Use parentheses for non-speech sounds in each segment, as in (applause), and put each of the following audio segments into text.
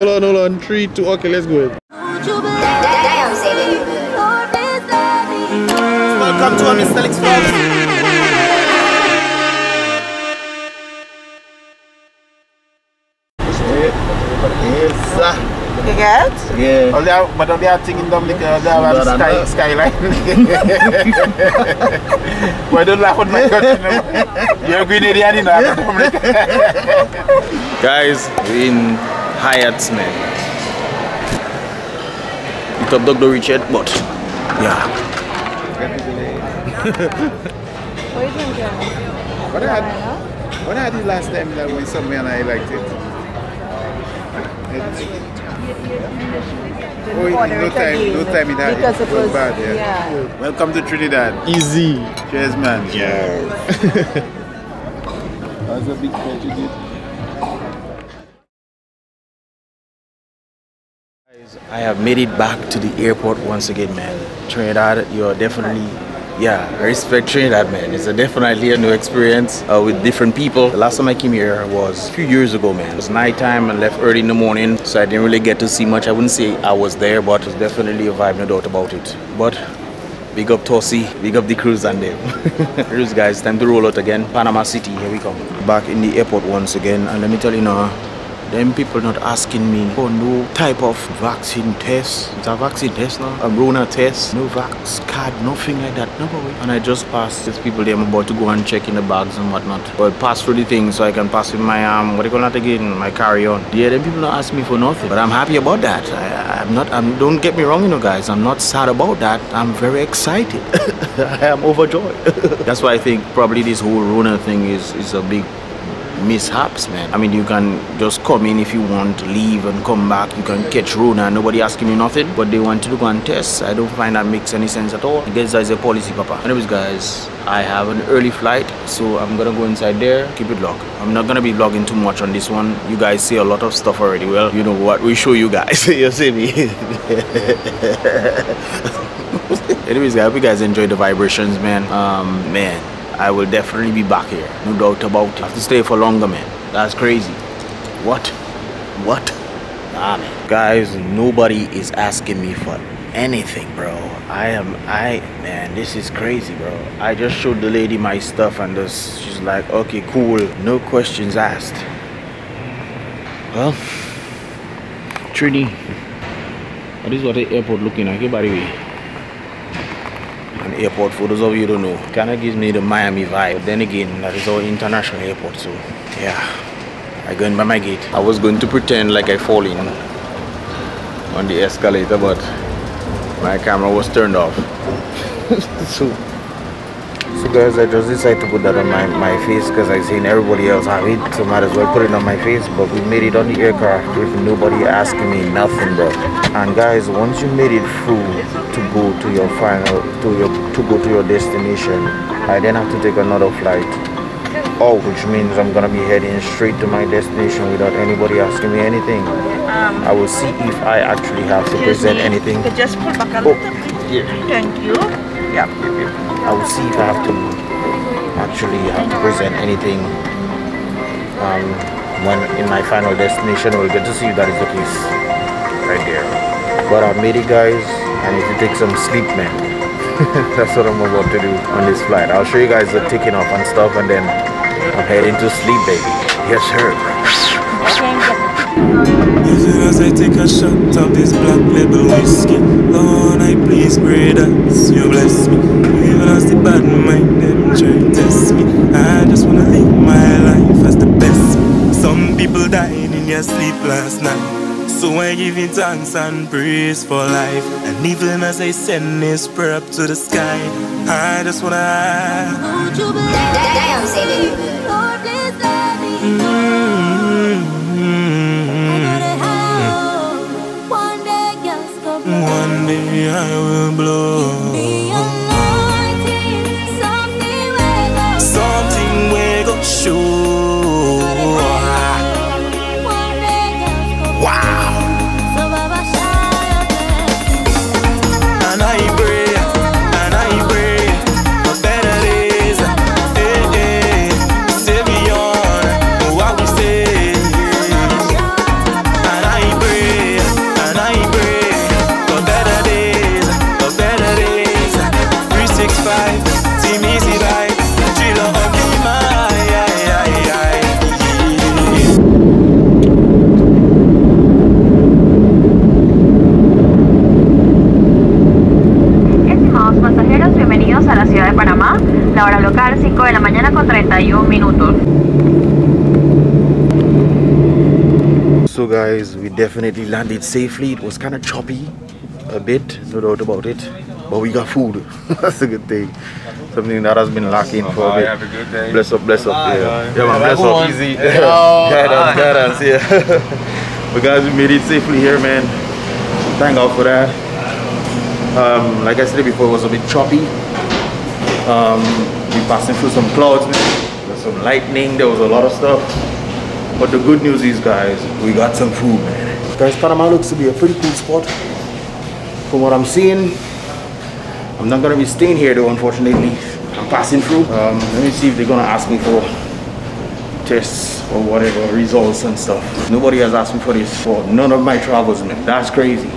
Hold on, hold on. Three, two, okay, let's go. Damn, say Welcome to our Mystelics Vlogs. Yes, sir. You get? Yeah. All they but all they are thinking them because they have But I sky, know. skyline. Why don't laugh at my country? You're a Grenadian, you know. Guys, we in Hyatt's, man. The top dog don't but yeah. What are you doing, drinking? What I had, what I had it last time that we somewhere and I liked it. It- Oh, order no time, no time it had because it was bad, yeah. yeah. Welcome to Trinidad. Easy. Cheers, man. Yes. (laughs) That's a big tragedy. I have made it back to the airport once again, man. Trinidad, you're definitely, yeah, I respect Trinidad, man. It's a definitely a new experience uh, with different people. The last time I came here was a few years ago, man. It was nighttime and left early in the morning, so I didn't really get to see much. I wouldn't say I was there, but it was definitely a vibe, no doubt about it. But Big up Tosi, big up the crews and them. (laughs) Here's guys, time to roll out again. Panama City, here we come. Back in the airport once again, and let me tell you now, them people not asking me for no type of vaccine test. It's a vaccine test now, a Rona test, no vax card, nothing like that. No boy. And I just passed these people there, I'm about to go and check in the bags and whatnot. But pass through the thing so I can pass with my um what do you call that again? My carry on. Yeah, them people not ask me for nothing. But I'm happy about that. I, I'm not I'm don't get me wrong, you know guys. I'm not sad about that. I'm very excited. (laughs) I am overjoyed. (laughs) That's why I think probably this whole Rona thing is is a big mishaps, man. I mean, you can just come in if you want, to leave and come back. You can catch Rona, nobody asking you nothing, but they want you to go and test. I don't find that makes any sense at all. I guess that's a policy, Papa. Anyways, guys, I have an early flight, so I'm gonna go inside there, keep it locked. I'm not gonna be vlogging too much on this one. You guys see a lot of stuff already. Well, you know what? We show you guys. (laughs) you see me? (laughs) Anyways, I hope you guys enjoyed the vibrations, man. Um, man, I will definitely be back here. No doubt about it. I have to stay for longer, man. That's crazy. What? What? Nah, man. Guys, nobody is asking me for anything, bro. I am, I, man, this is crazy, bro. I just showed the lady my stuff and just, she's like, okay, cool. No questions asked. Well, Trini. This is what the airport looking like, by the way airport for those of you who don't know kind of gives me the miami vibe. Then again that is our international airport so yeah. I go in by my gate. I was going to pretend like i fall in on the escalator but my camera was turned off. (laughs) So so guys i just decided to put that on my, my face because I've seen everybody else have it so might as well put it on my face but we made it on the aircraft with nobody asking me nothing bro and guys once you made it through to go to your final to your to go to your destination i then have to take another flight oh which means i'm gonna be heading straight to my destination without anybody asking me anything um, i will see if i actually have to present anything just pull back a Oh, little bit. here. Thank you. Yep, yep, yep. I will see if I have to actually have to present anything um, when in my final destination. We'll get to see if that is the case right there. But I made it, guys. I need to take some sleep, man. (laughs) That's what I'm about to do on this flight. I'll show you guys the taking off and stuff, and then I'm heading to sleep, baby. Yes, sir. Even as I take a shot of this black label whiskey, Lord, I please pray that you bless me. Even as the bad mind them try to test me, I just wanna live my life as the best. Some people died in their sleep last night, so I give you thanks and praise for life. And even as I send this prayer up to the sky, I just wanna. Damn, say One day I will blow. hora local, 5 de la mañana con 31 minutos. So guys, we definitely landed safely. It was kind of choppy, a bit, no doubt about it. But we got food. (laughs) That's a good thing. Something that has been lacking for a bit. Bless up, bless up. Yeah, yeah man, bless up. Easy. (laughs) Yeah. Guidance, guidance, yeah. (laughs) but guys, we made it safely here, man. Thank God for that. Um, like I said before, it was a bit choppy. Um, we passing through some clouds. There's some lightning. There was a lot of stuff. But the good news is, guys, we got some food, man. Guys, Panama looks to be a pretty cool spot. From what I'm seeing, I'm not gonna be staying here though, unfortunately. I'm passing through. Um, let me see if they're gonna ask me for tests or whatever, results and stuff. Nobody has asked me for this for none of my travels, man. That's crazy.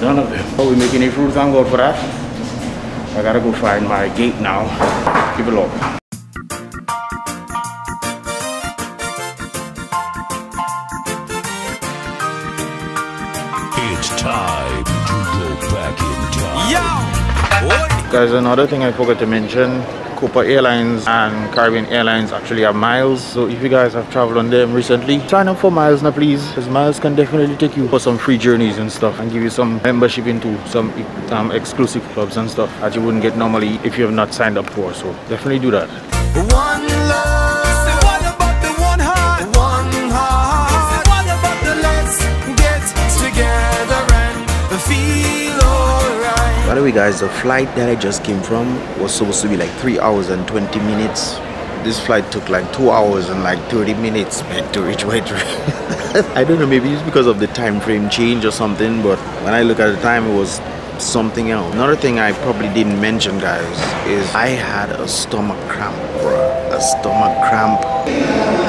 None of them. Are we making any fruit? Thank God for that. I gotta go find my gate now. Keep it low. It's time to go back in time. Guys, another thing I forgot to mention, Copa Airlines and Caribbean Airlines actually have miles. So if you guys have traveled on them recently, sign up for miles now please. Because miles can definitely take you for some free journeys and stuff and give you some membership into some um, exclusive clubs and stuff that you wouldn't get normally if you have not signed up for. So definitely do that. By the way guys, the flight that I just came from was supposed to be like 3 hours and 20 minutes. This flight took like 2 hours and like 30 minutes man to reach to (laughs) I don't know, maybe it's because of the time frame change or something, but when I look at the time it was something else. Another thing I probably didn't mention guys is I had a stomach cramp, bro A stomach cramp.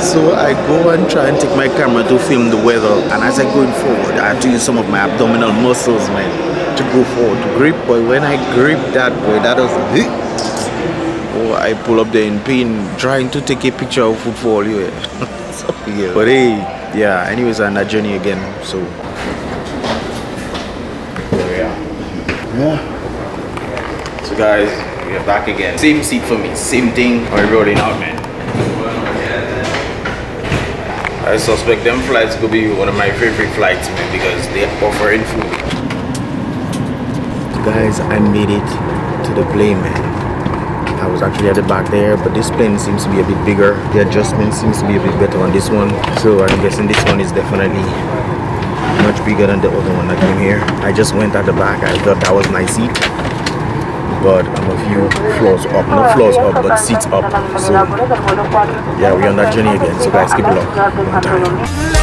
So I go and try and take my camera to film the weather and as I going forward I had to use some of my abdominal muscles man to go forward to grip but when I grip that boy that was oh I pull up there in pain trying to take a picture of football yeah. (laughs) so, yeah. But hey yeah anyways I'm on that journey again so. Are. Yeah. So guys we are back again. Same seat for me same thing. Oh, We're rolling out man. I suspect them flights could be one of my favorite flights, man, because they are offering food. Guys, I made it to the plane, man. I was actually at the back there, but this plane seems to be a bit bigger. The adjustment seems to be a bit better on this one. So I'm guessing this one is definitely much bigger than the other one that came here. I just went at the back. I thought that was my seat. But I'm a few floors up. Not floors up, but seats up. So yeah, we're on that journey again. So guys, keep it up.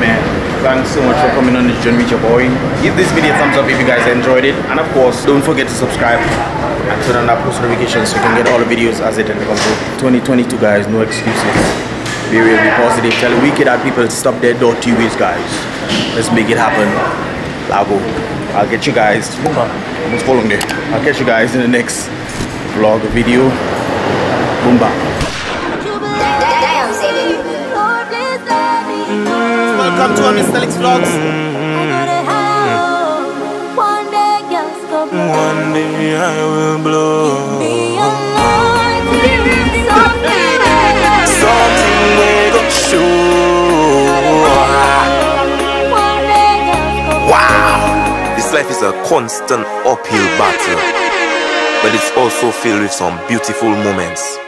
Man. Thanks so much for coming on this journey with your boy. Give this video a thumbs up if you guys enjoyed it, and of course, don't forget to subscribe and turn on that post notifications so you can get all the videos as they come through. 2022, guys, no excuses. Be real, be positive. Tell wicked out people stop their dirty ways, guys. Let's make it happen. Lago. I'll get you guys. Almost there. I'll catch you guys in the next vlog video. Boomba. Damn, Welcome to Mystelics Vlogs. One day I will blow. Something we go show. Wow. This life is a constant uphill battle, but it's also filled with some beautiful moments.